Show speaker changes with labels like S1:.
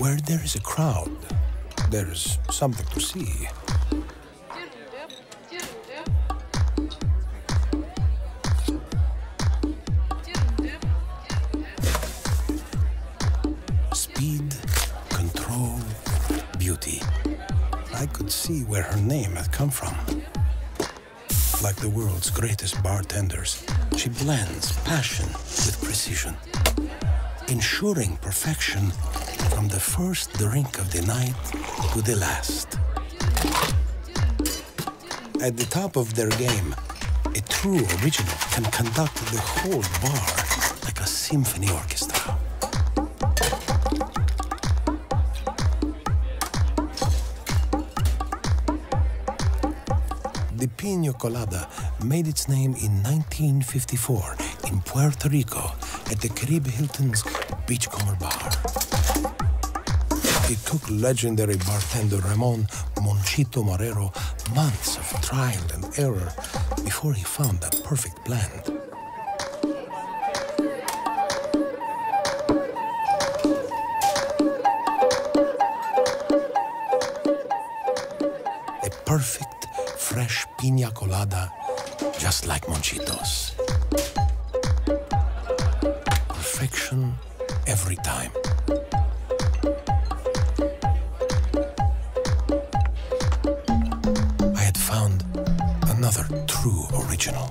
S1: Where there is a crowd, there is something to see. Speed, control, beauty. I could see where her name had come from. Like the world's greatest bartenders, she blends passion with precision, ensuring perfection from the first drink of the night to the last. At the top of their game, a true original can conduct the whole bar like a symphony orchestra. The Pina Colada made its name in 1954 in Puerto Rico at the Caribe Hilton's Beachcomber Bar. It took legendary bartender Ramon Monchito Marrero months of trial and error before he found that perfect blend. A perfect, fresh pina colada, just like Monchitos. Perfection every time. I had found another true original.